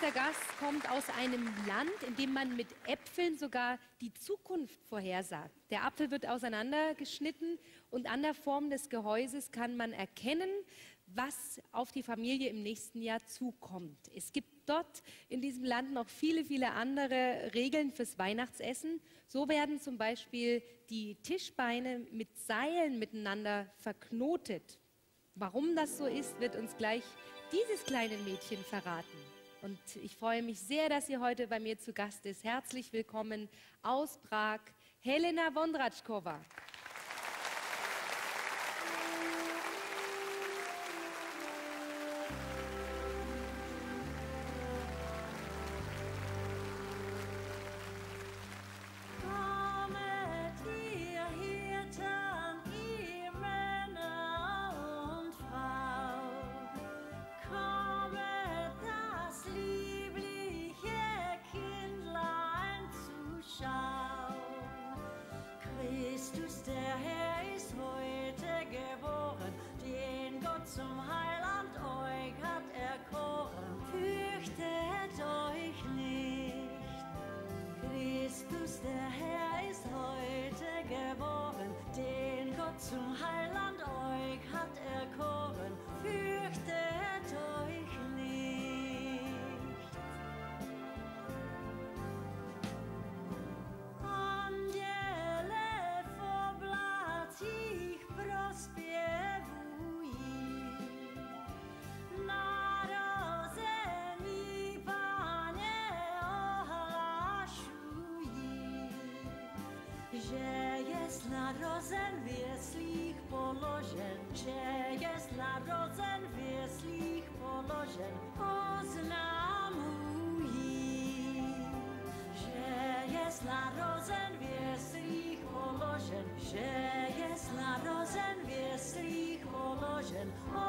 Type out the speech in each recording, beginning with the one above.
nächster Gast kommt aus einem Land, in dem man mit Äpfeln sogar die Zukunft vorhersagt. Der Apfel wird auseinandergeschnitten und an der Form des Gehäuses kann man erkennen, was auf die Familie im nächsten Jahr zukommt. Es gibt dort in diesem Land noch viele, viele andere Regeln fürs Weihnachtsessen. So werden zum Beispiel die Tischbeine mit Seilen miteinander verknotet. Warum das so ist, wird uns gleich dieses kleine Mädchen verraten. Und ich freue mich sehr, dass sie heute bei mir zu Gast ist. Herzlich willkommen aus Prag, Helena Wondratschkova. narozen v jeslích položen, že jest narozen v jeslích položen, oznamují, že jest narozen v jeslích položen, že jest narozen v jeslích položen, o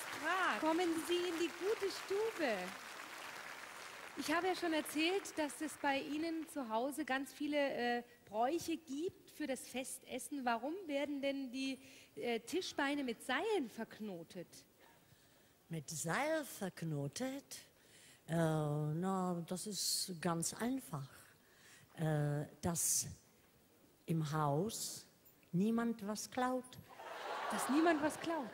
Prag. Kommen Sie in die gute Stube. Ich habe ja schon erzählt, dass es bei Ihnen zu Hause ganz viele äh, Bräuche gibt für das Festessen. Warum werden denn die äh, Tischbeine mit Seilen verknotet? Mit Seil verknotet? Äh, na, das ist ganz einfach. Äh, dass im Haus niemand was klaut. Dass niemand was klaut?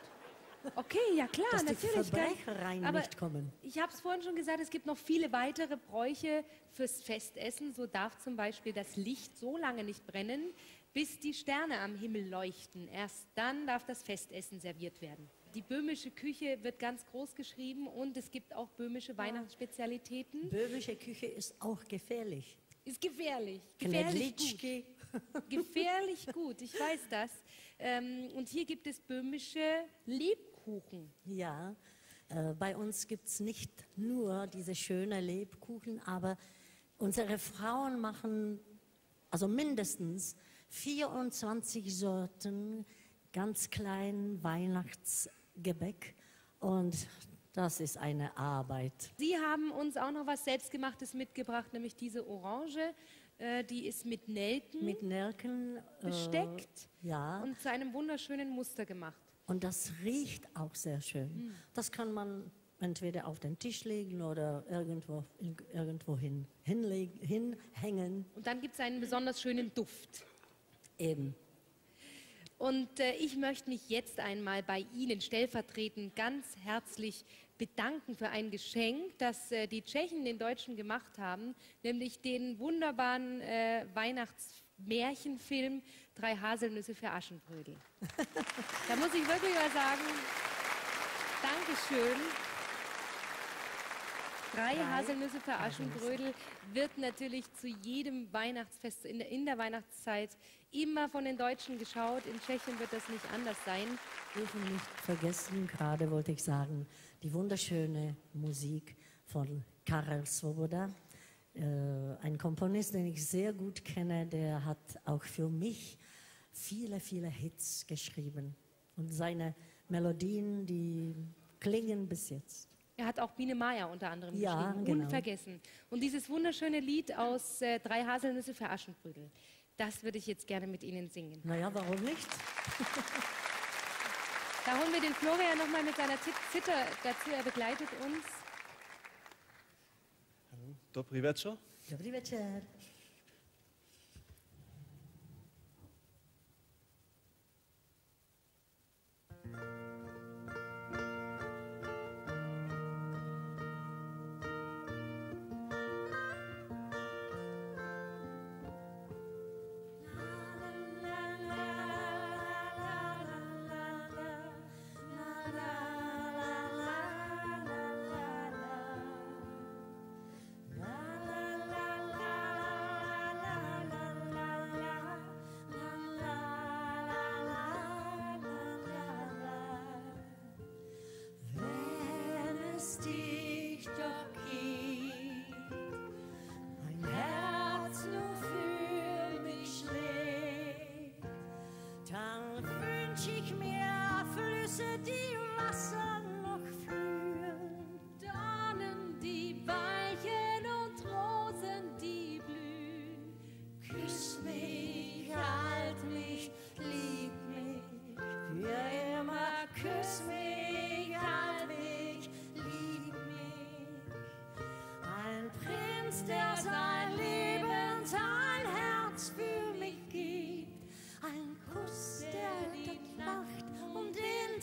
Okay, ja klar, dass natürlich. Die rein aber nicht kommen. Ich habe es vorhin schon gesagt, es gibt noch viele weitere Bräuche fürs Festessen. So darf zum Beispiel das Licht so lange nicht brennen, bis die Sterne am Himmel leuchten. Erst dann darf das Festessen serviert werden. Die böhmische Küche wird ganz groß geschrieben und es gibt auch böhmische ja. Weihnachtsspezialitäten. Böhmische Küche ist auch gefährlich. Ist gefährlich. Gefährlich gut. gefährlich gut, ich weiß das. Ähm, und hier gibt es böhmische Lebkuchen. Ja, äh, bei uns gibt es nicht nur diese schönen Lebkuchen, aber unsere Frauen machen also mindestens 24 Sorten ganz kleinen Weihnachtsgebäck und das ist eine Arbeit. Sie haben uns auch noch was Selbstgemachtes mitgebracht, nämlich diese Orange. Äh, die ist mit Nelken Mit Nelken. äh, besteckt ja. und zu einem wunderschönen Muster gemacht. Und das riecht auch sehr schön. Das kann man entweder auf den Tisch legen oder irgendwo, irgendwo hin, hinlegen, hinhängen. Und dann gibt es einen besonders schönen Duft. Eben. Und äh, ich möchte mich jetzt einmal bei Ihnen stellvertretend ganz herzlich bedanken für ein Geschenk, das äh, die Tschechen den Deutschen gemacht haben, nämlich den wunderbaren äh, Weihnachtsmärchenfilm Drei Haselnüsse für Aschenbrödel. da muss ich wirklich mal sagen, Dankeschön. Drei Drei Haselnüsse für Aschenbrödel wird natürlich zu jedem Weihnachtsfest in der, in der Weihnachtszeit immer von den Deutschen geschaut. In Tschechien wird das nicht anders sein. dürfen nicht vergessen, gerade wollte ich sagen, die wunderschöne Musik von Karel Svoboda, ein Komponist, den ich sehr gut kenne, der hat auch für mich viele, viele Hits geschrieben. Und seine Melodien, die klingen bis jetzt. Er hat auch Biene Maya unter anderem Ja, geschrieben. genau. Unvergessen. Und dieses wunderschöne Lied aus äh, Drei Haselnüsse für Aschenbrödel, das würde ich jetzt gerne mit Ihnen singen. Naja, warum nicht? Da holen wir den Florian nochmal mit seiner Zit- Zither dazu. Er begleitet uns. Dobrý večer. Dobrý večer.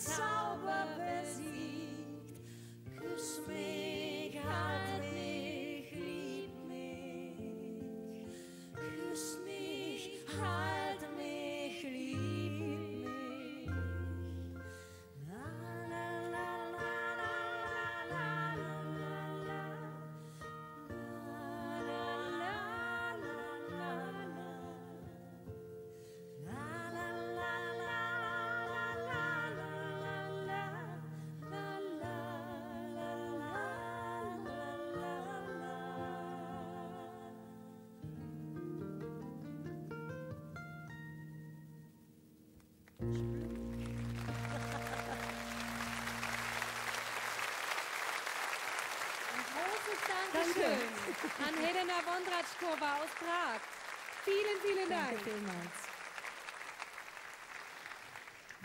song. Ein großes Dankeschön an Helena Wondratschkova aus Prag. Vielen, vielen Dank. Danke vielmals.